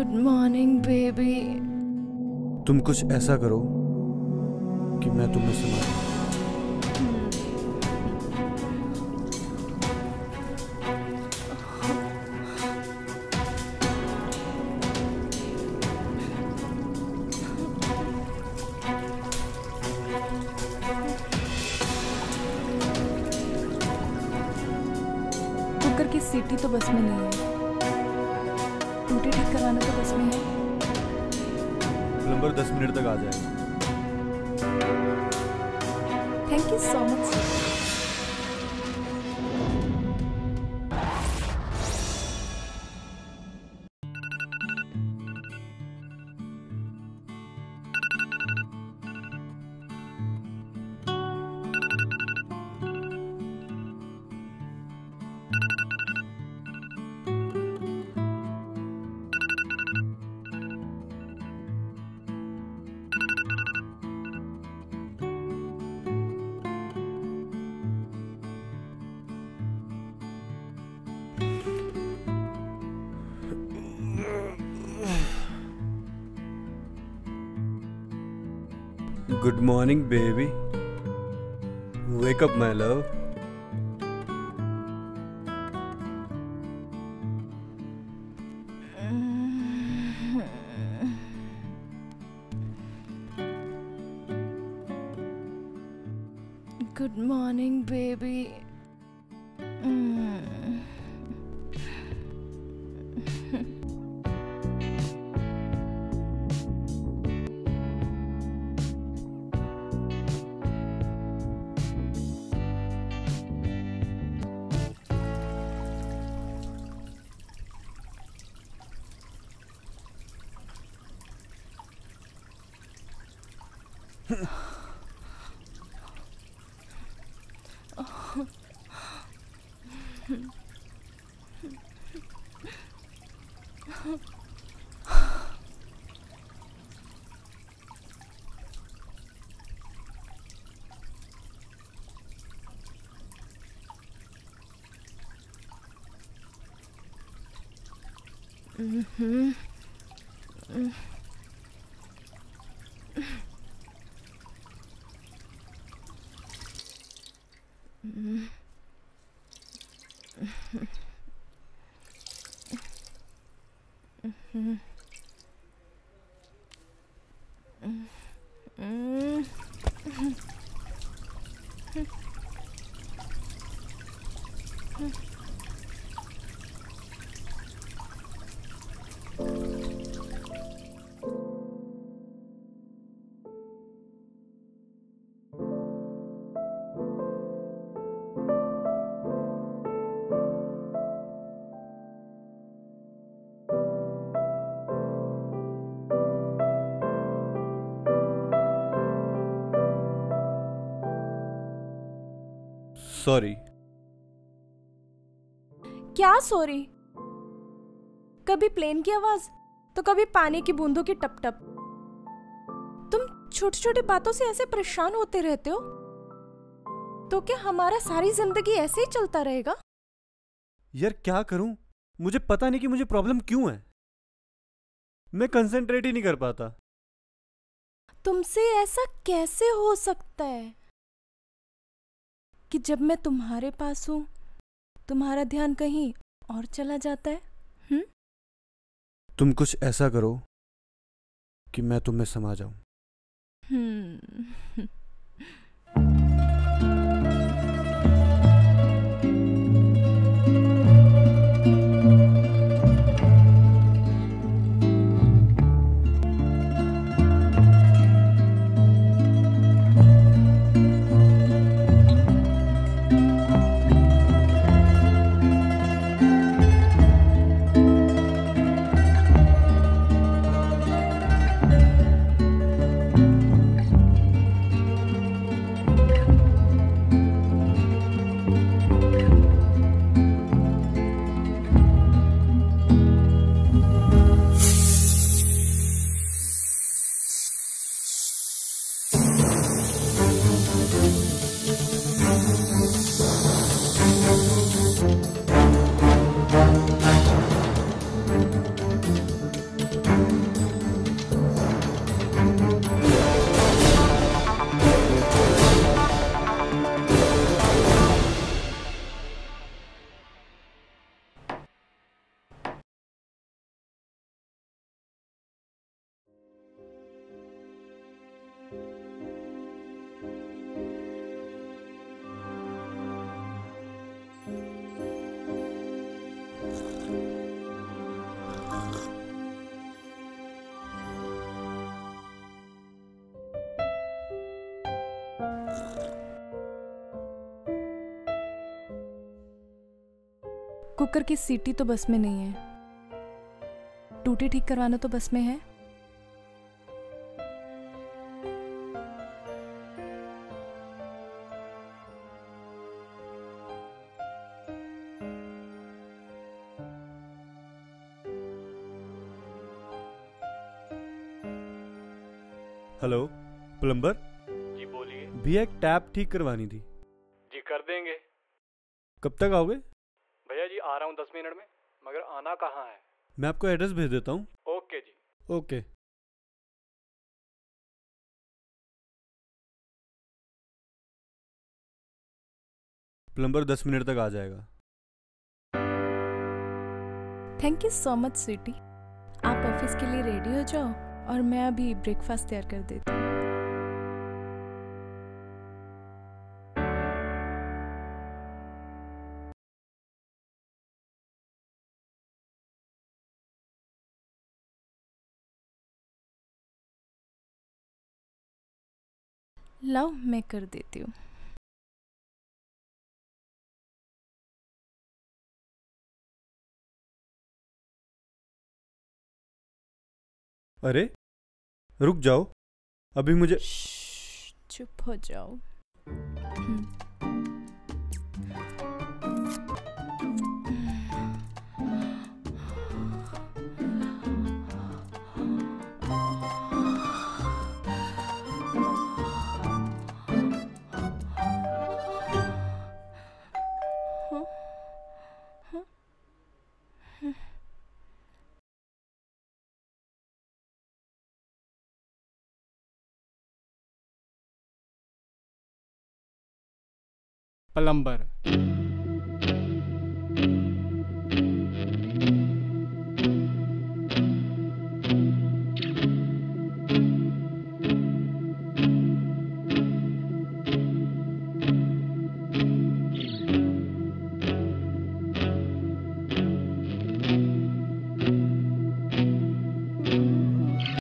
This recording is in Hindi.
गुड मॉर्निंग बेबी तुम कुछ ऐसा करो कि मैं तुम्हें दूँ। कुकर की सीटी तो बस में नहीं है टूटी ठीक करवाना तो बस में है। प्लम्बर दस मिनट तक आ जाएगा। Thank you so much Good morning, baby. Wake up, my love. Good morning, baby. Mm. Morning baby sorry. क्या सॉरी? कभी प्लेन की आवाज़? तो कभी पानी की बूंदों की टप टप तुम छोटी छोटी बातों से ऐसे परेशान होते रहते हो? तो क्या हमारा सारी ज़िंदगी ऐसे ही चलता रहेगा? यार क्या करूँ? मुझे पता नहीं कि मुझे प्रॉब्लम क्यों है। मैं कंसंट्रेट ही नहीं कर पाता। तुमसे ऐसा कैसे हो सकता है? कि जब मैं तुम्हारे पास हूँ, तुम्हारा ध्यान कहीं और चला जाता है हुँ? तुम कुछ ऐसा करो कि मैं तुम्हें समा जाऊँ कुकर की सीटी तो बस में नहीं है। टूटी ठीक करवाना तो बस में है। Hello plumber? जी बोलिए। भैया एक टैप ठीक करवानी थी। जी कर देंगे। कब तक आओगे? दस मिनट में मगर आना कहाँ है? मैं आपको एड्रेस भेज देता हूँ। ओके जी। ओके। प्लम्बर दस मिनट तक आ जाएगा। Thank you so much sweetie आप ऑफ़िस के लिए रेडी हो जाओ और मैं अभी ब्रेकफास्ट तैयार कर देती हूँ। लाओ मैं कर देती हूँ। अरे रुक जाओ। अभी मुझे चुप हो जाओ। हम्म। प्लम्बर